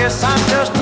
guess I'm just